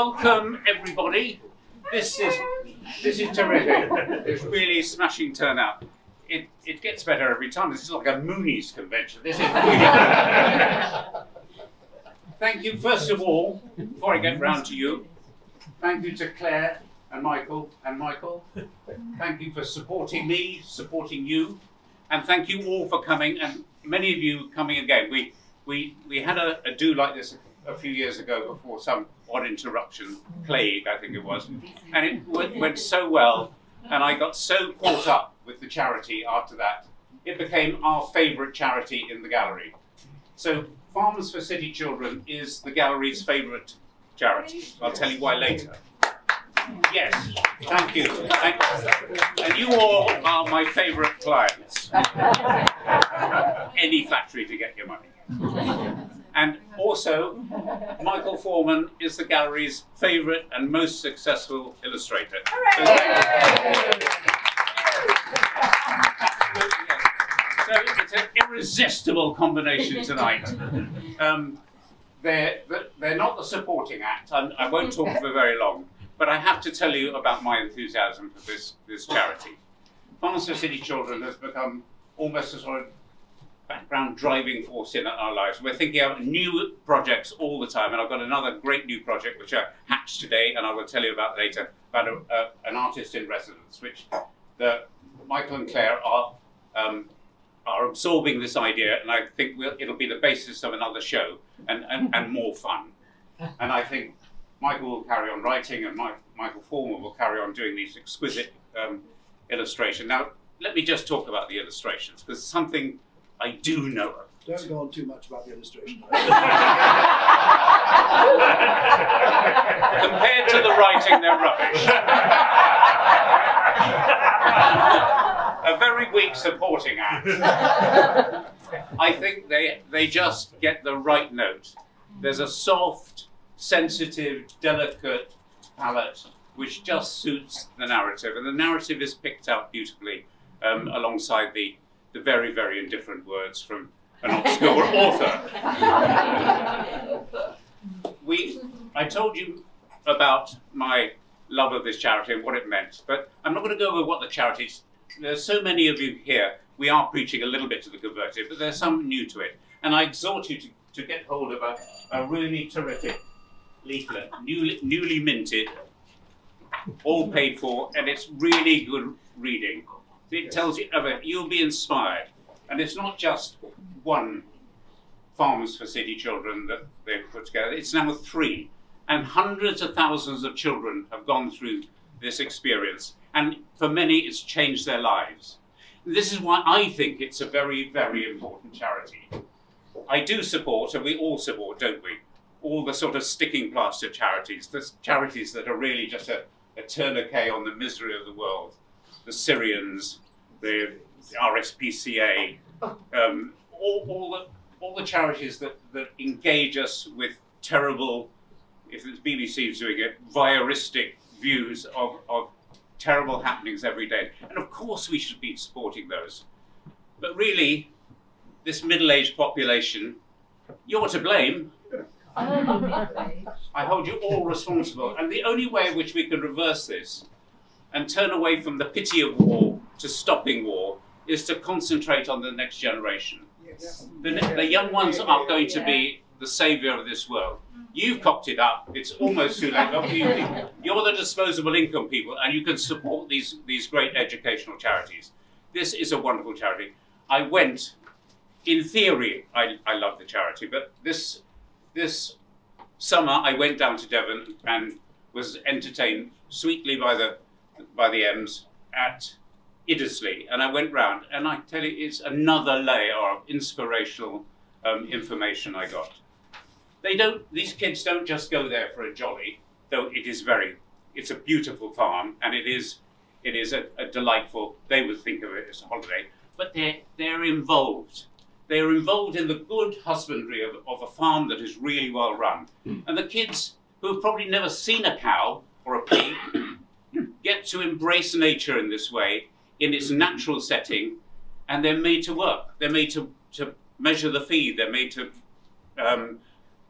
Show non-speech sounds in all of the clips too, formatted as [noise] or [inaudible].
welcome everybody. This is this is terrific. It's really smashing turnout. It it gets better every time. This is like a Moonies convention. This is really. Thank you, first of all, before I get round to you, thank you to Claire and Michael and Michael. Thank you for supporting me, supporting you, and thank you all for coming and many of you coming again. We we we had a, a do like this a few years ago before some odd interruption, plague I think it was, and it went, went so well, and I got so caught up with the charity after that, it became our favourite charity in the gallery. So Farms for City Children is the gallery's favourite charity. I'll tell you why later. Yes, thank you. You. And you all are my favourite clients. [laughs] Any factory to get your money. And also, Michael Foreman is the gallery's favourite and most successful illustrator. So, so it's an irresistible combination tonight. [laughs] Um, they're, they're not the supporting act. I, I won't talk for very long, but I have to tell you about my enthusiasm for this, this charity. For City Children has become almost a sort of background driving force in our lives. We're thinking of new projects all the time, and I've got another great new project which I hatched today, and I will tell you about later, about a, an artist in residence, which the, Michael and Claire are um, are absorbing this idea, and I think we'll, it'll be the basis of another show and, and, and more fun. [laughs] And I think Michael will carry on writing, and Mike, Michael Foreman will carry on doing these exquisite um, illustrations. Now, let me just talk about the illustrations, because something I do know of. Don't go on too much about the illustration. [laughs] Compared to the writing, they're rubbish. a very weak supporting act. I think they they just get the right note. There's a soft, sensitive, delicate palette which just suits the narrative, and the narrative is picked out beautifully um, alongside the the very very indifferent words from an obscure [laughs] author. [laughs] we, I told you about my love of this charity and what it meant, but I'm not going to go over what the charities there's so many of you here, we are preaching a little bit to the converted, but there's some new to it. And I exhort you to, to get hold of a, a really terrific leaflet, newly, newly minted, all paid for, and it's really good reading. It tells you of it, you'll be inspired. And it's not just one Farms for City Children that they've put together, it's now three. And hundreds of thousands of children have gone through this experience and for many it's changed their lives. This is why I think it's a very, very important charity. I do support, and we all support, don't we, all the sort of sticking plaster charities, the charities that are really just a, a tourniquet on the misery of the world. The Syrians, the, the RSPCA, um, all, all, the, all the charities that, that engage us with terrible, if the BBC is doing it, voyeuristic views of, of terrible happenings every day. And of course we should be supporting those. But really, this middle-aged population, you're to blame. [laughs] I hold you all responsible. And the only way in which we can reverse this and turn away from the pity of war to stopping war is to concentrate on the next generation. Yes. The, the young ones are going to be the savior of this world. You've cocked it up. It's almost too late. You're the disposable income people, and you can support these, these great educational charities. This is a wonderful charity. I went, in theory, I, I love the charity, but this, this summer I went down to Devon and was entertained sweetly by the, by the M's at Iddesleigh, and I went round, and I tell you, it's another layer of inspirational um, information I got they don't, these kids don't just go there for a jolly, though it is very, it's a beautiful farm and it is, it is a, a delightful, they would think of it as a holiday, but they're, they're involved. They're involved in the good husbandry of, of a farm that is really well run. Mm. And the kids who have probably never seen a cow or a pig get to embrace nature in this way, in its natural setting, and they're made to work. They're made to, to measure the feed. They're made to um,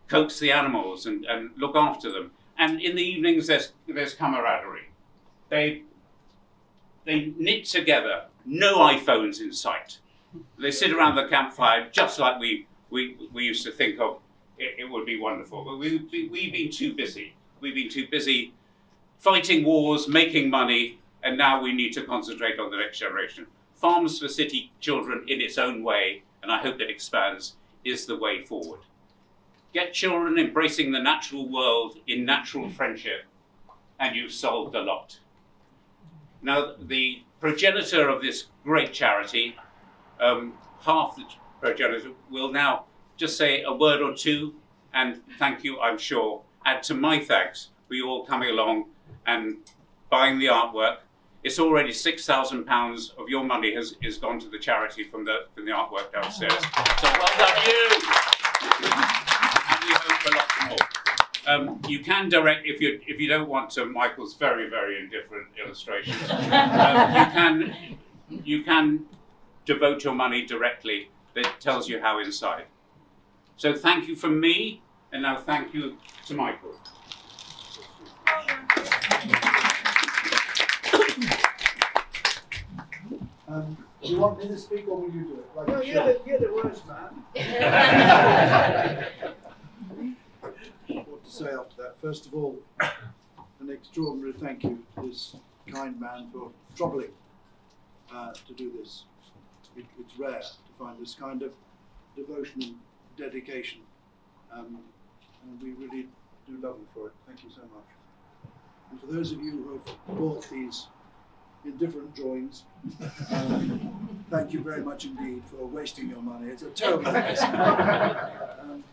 coax the animals and, and look after them. and in the evenings there's there's camaraderie. They they knit together, no iPhones in sight. They sit around the campfire just like we we, we used to think of. It, it would be wonderful, but we, we we've been too busy. We've been too busy fighting wars, making money, and now we need to concentrate on the next generation. Farms for City Children, in its own way, and I hope it expands, is the way forward. Get children embracing the natural world in natural friendship, and you've solved a lot. Now, the progenitor of this great charity, um, half the progenitor, will now just say a word or two, and thank you, I'm sure, add to my thanks for you all coming along and buying the artwork. It's already six thousand pounds of your money has is gone to the charity from the from the artwork downstairs. So well done you. And we hope for lots more. Um, you can direct if you if you don't want to Michael's very very indifferent illustrations. [laughs] um, you can you can devote your money directly. That tells you how inside. So thank you from me, and now thank you to Michael. Um, do you want me to speak or will you do it? Like No, a you're chef? the, you're the worst man. What to say after that? First of all, an extraordinary thank you to this kind man for troubling uh, to do this. It, it's rare to find this kind of devotion and dedication. Um, and we really do love you for it. Thank you so much. And for those of you who have bought these in different drawings, um, thank you very much indeed for wasting your money. It's a terrible investment. Um,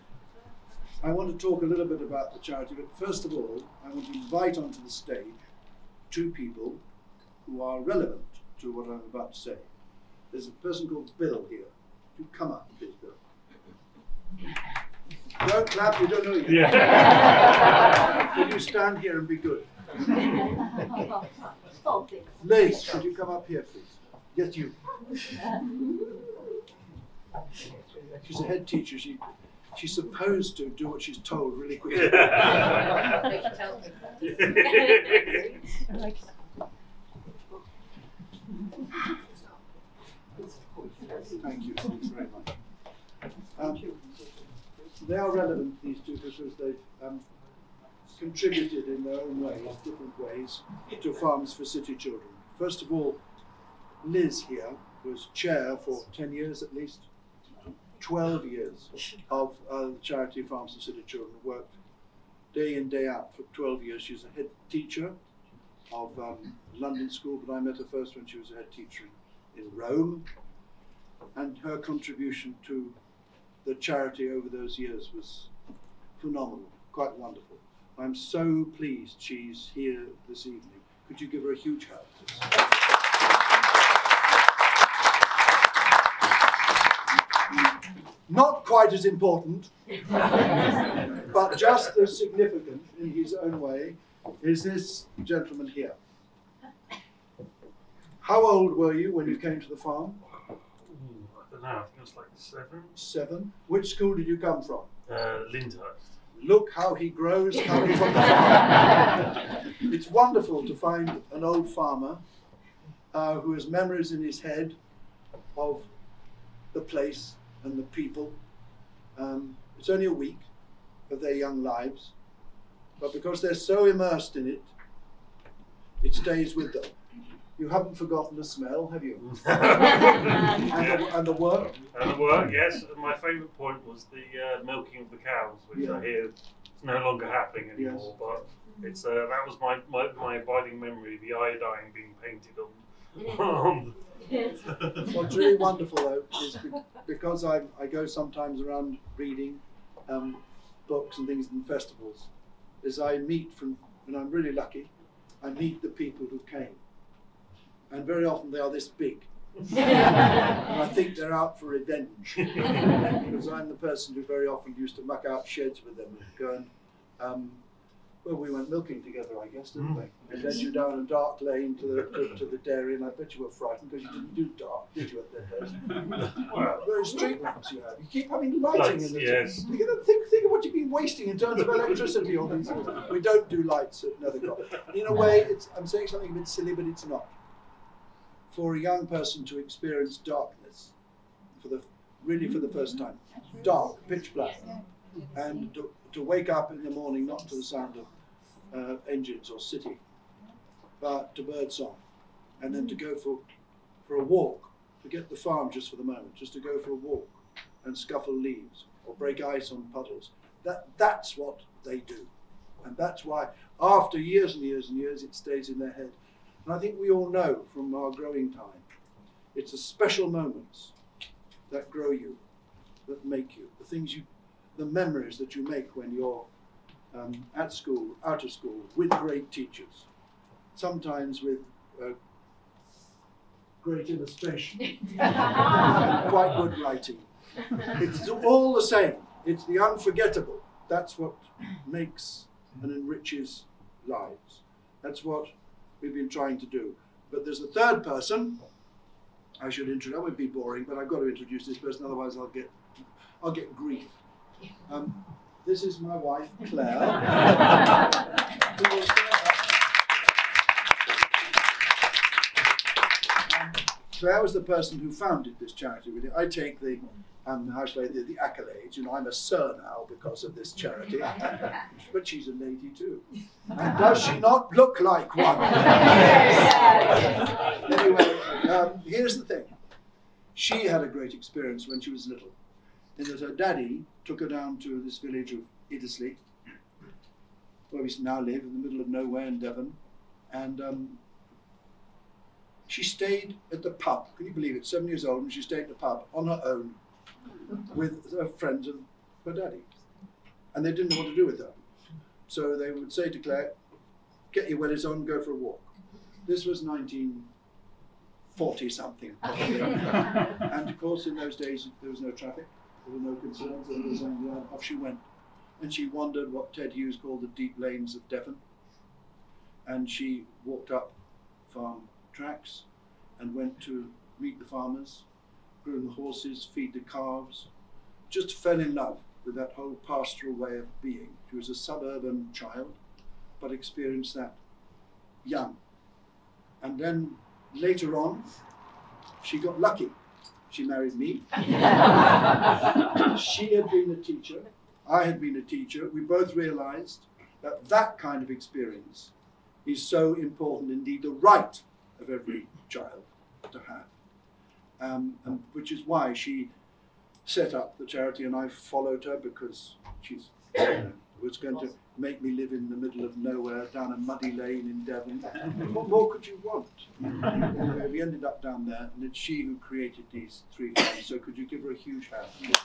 I want to talk a little bit about the charity, but first of all, I want to invite onto the stage two people who are relevant to what I'm about to say. There's a person called Bill here. You come up, please, Bill. Don't clap, you don't know yet. Yeah. Will you stand here and be good? [laughs] Liz, could you come up here, please? Yes, you. [laughs] She's a head teacher. She, she's supposed to do what she's told really quickly. [laughs] Thank you. Thanks very much. Um, they are relevant, these two, because they've um, contributed in their own ways, different ways, to Farms for City Children. First of all, Liz here was chair for 10 years at least, 12 years of uh, the charity Farms for City Children, worked day in, day out for 12 years. She's a head teacher of um, London School, but I met her first when she was a head teacher in Rome. And her contribution to the charity over those years was phenomenal, quite wonderful. I'm so pleased she's here this evening. Could you give her a huge hand? please? Not quite as important, [laughs] but just as significant in his own way is this gentleman here. How old were you when you came to the farm? Ooh, I don't know, I think it was like seven. Seven. Which school did you come from? Uh, Lyndhurst. Look how he grows coming from the farm. it's wonderful to find an old farmer uh, who has memories in his head of the place and the people. Um, it's only a week of their young lives, but because they're so immersed in it, it stays with them. You haven't forgotten the smell, have you? [laughs] And the, and the work. And the work, yes. And my favourite point was the uh, milking of the cows, which Yeah. I hear is no longer happening anymore. Yes. But it's uh, that was my, my, my abiding memory, the iodine being painted on. on [laughs] What's really wonderful though is because I, I go sometimes around reading um, books and things in festivals, is I meet from, and I'm really lucky, I meet the people who came. And very often they are this big. [laughs] And I think they're out for revenge. because I'm the person who very often used to muck out sheds with them and go and um, Well, we went milking together, I guess, didn't Mm. we? I led you down a dark lane to the to, to the dairy, and I bet you were frightened because you didn't do dark, did you, at that? Well, Those street lamps you have. You keep having lighting Lights, in the yes. You know, think, think of what you've been wasting in terms of electricity all these years. We don't do lights at Nethercott. In a way, it's, I'm saying something a bit silly, but it's not. For a young person to experience darkness, for the really for the first time, dark, pitch black, and to, to wake up in the morning not to the sound of uh, engines or city, but to bird song, and then to go for for a walk, forget the farm just for the moment, just to go for a walk and scuffle leaves or break ice on puddles. That that's what they do, and that's why after years and years and years it stays in their head. And I think we all know from our growing time, it's the special moments that grow you, that make you, the things you, the memories that you make when you're um, at school, out of school, with great teachers, sometimes with uh, great illustration and [laughs] quite good writing. It's all the same. It's the unforgettable. That's what makes and enriches lives. That's what we've been trying to do. But there's a third person. I should introduce. That would be boring, but I've got to introduce this person. Otherwise, I'll get, I'll get grief. Um, this is my wife, Claire. [laughs] who will stand up. Um, Claire was the person who founded this charity. Really, I take the, um, how shall I, the, the accolades. You know, I'm a sir now because of this charity, [laughs] but she's a lady too. And does she not look like one? [laughs] anyway, um, here's the thing. She had a great experience when she was little, in that her daddy took her down to this village of Iddesleigh, where we now live in the middle of nowhere in Devon, and um, she stayed at the pub. Can you believe it? Seven years old, and she stayed at the pub on her own with her friends and her daddy, and they didn't know what to do with her. So they would say to Claire, "Get your wellies on, go for a walk." This was 1940 something, [laughs] and of course, in those days there was no traffic, there were no concerns, there was off she went, and she wandered what Ted Hughes called the deep lanes of Devon, and she walked up farm tracks and went to meet the farmers, groom the horses, feed the calves, just fell in love with that whole pastoral way of being. She was a suburban child, but experienced that young. And then later on, she got lucky. She married me. [laughs] she had been a teacher. I had been a teacher. We both realized that that kind of experience is so important, indeed, the right of every child to have. Um, and which is why she set up the charity, and I followed her because she's you know, was going to make me live in the middle of nowhere down a muddy lane in Devon. [laughs] what more could you want? we ended up down there, and it's she who created these three. So could you give her a huge hand?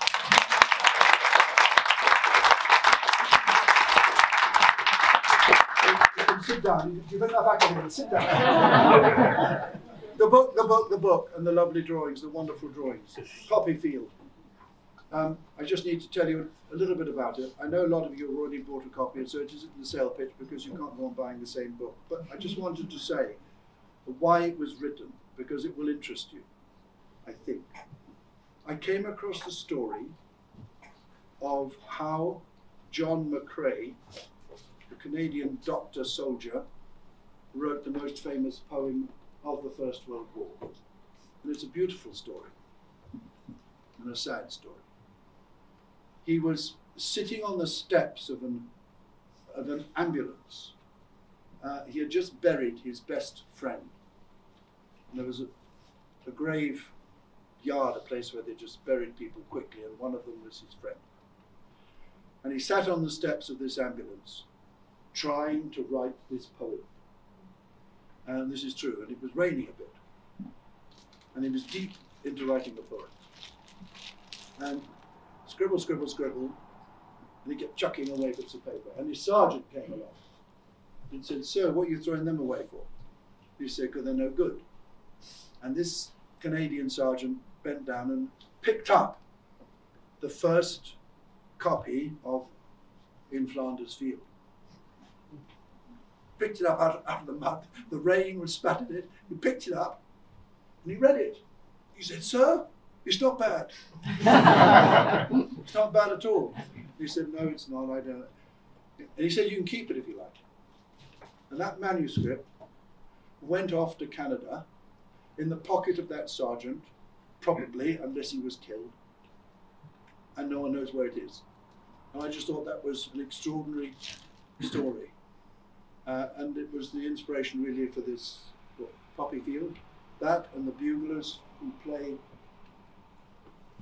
Sit down. You've enough academics. Sit down. [laughs] the book, the book, the book, and the lovely drawings, the wonderful drawings. Poppy Field. Um, I just need to tell you a little bit about it. I know a lot of you have already bought a copy, and so it isn't the sale pitch because you can't go on buying the same book. But I just wanted to say why it was written because it will interest you, I think. I came across the story of how John McCrae, Canadian doctor soldier, wrote the most famous poem of the First World War. And it's a beautiful story and a sad story. He was sitting on the steps of an, of an ambulance. Uh, he had just buried his best friend. And there was a, a grave yard, a place where they just buried people quickly, and one of them was his friend. And he sat on the steps of this ambulance trying to write this poem. And this is true, and it was raining a bit. And he was deep into writing the poem. And scribble, scribble, scribble, and he kept chucking away bits of paper. And his sergeant came along and said, Sir, what are you throwing them away for? He said, Because they're no good. And this Canadian sergeant bent down and picked up the first copy of In Flanders Field. Picked it up out of, out of the mud. The rain was spattered it. He picked it up and he read it. He said, Sir, it's not bad. [laughs] it's not bad at all. He said, No, it's not. I don't. And he said, You can keep it if you like. And that manuscript went off to Canada in the pocket of that sergeant, probably, unless he was killed. And no one knows where it is. And I just thought that was an extraordinary story. Uh, and it was the inspiration really for this book, Poppy Field. That and the buglers who play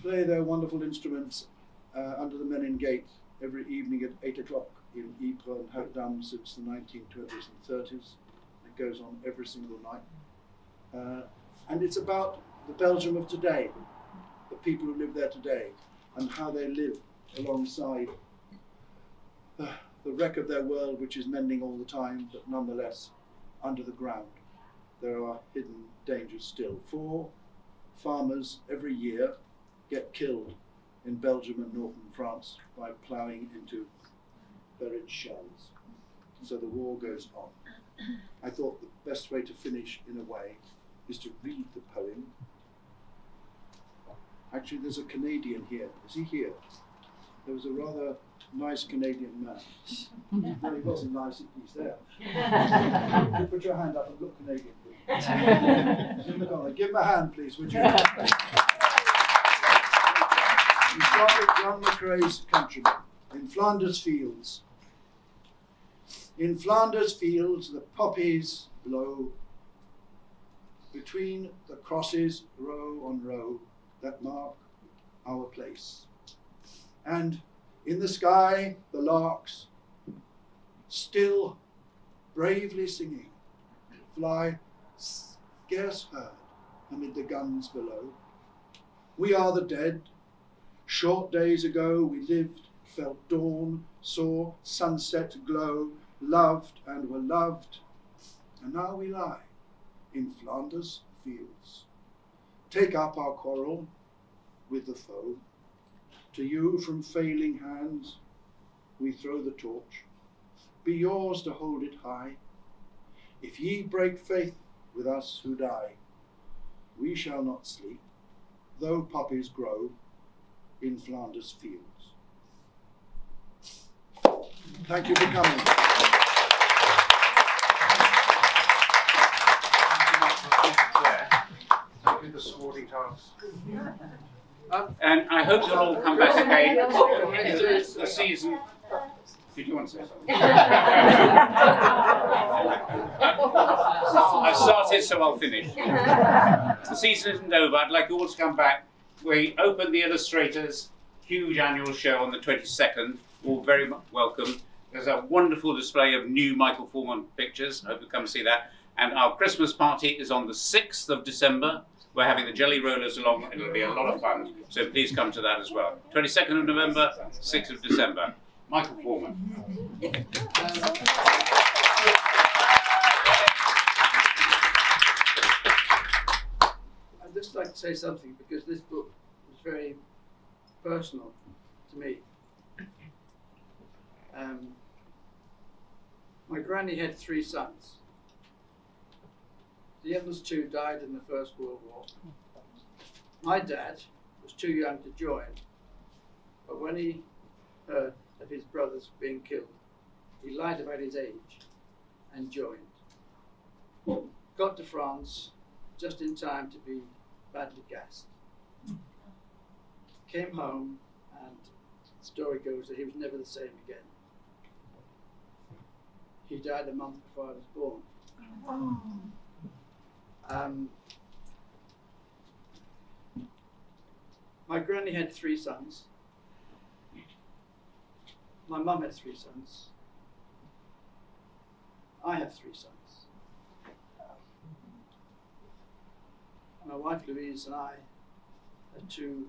play their wonderful instruments uh, under the Menin Gate every evening at 8 o'clock in Ypres and done since the 1920s and 30s. It goes on every single night. Uh, and it's about the Belgium of today, the people who live there today, and how they live alongside the, the wreck of their world, which is mending all the time, but nonetheless under the ground. There are hidden dangers still. Four farmers every year get killed in Belgium and northern France by ploughing into buried shells. So the war goes on. I thought the best way to finish, in a way, is to read the poem. Actually, there's a Canadian here. Is he here? There was a rather nice Canadian man. [laughs] well, he wasn't nice if he's there. [laughs] Put your hand up and look Canadian. [laughs] Give him a hand, please, would you? He started John McCrae's countrymen in Flanders fields. In Flanders fields the poppies blow between the crosses row on row that mark our place. And in the sky the larks, still bravely singing, fly scarce heard amid the guns below. We are the dead, Short days ago we lived, felt dawn, saw sunset glow, loved and were loved, and now we lie in Flanders fields. Take up our quarrel with the foe. To you from failing hands we throw the torch. Be yours to hold it high. If ye break faith with us who die, we shall not sleep, though poppies grow in Flanders Fields. Thank you for coming. [laughs] And I hope you'll all come back again. It's the season. Did you want to say something? [laughs] I started, so I'll finish. The season isn't over. I'd like you all to come back we open the illustrators huge annual show on the 22nd. All very much welcome. There's a wonderful display of new Michael Foreman pictures. I hope you come see that. And our Christmas party is on the 6th of December. We're having the Jelly Rollers along. It'll be a lot of fun. So please come to that as well. 22nd of November, 6th of December. Michael Foreman. I'd just like to say something because this book was very personal to me. Um, my granny had three sons. The others two died in the First World War. My dad was too young to join, but when he heard of his brothers being killed, he lied about his age and joined. Got to France just in time to be badly gassed. Came home, and the story goes that he was never the same again. He died a month before I was born. Oh. Um, my granny had three sons. My mum had three sons. I have three sons. my wife Louise and I had two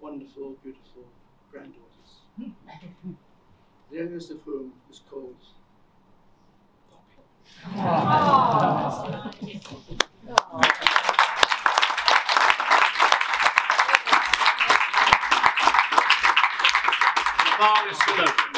wonderful, beautiful granddaughters. the youngest of whom was called Poppy. Oh. The bar is still open.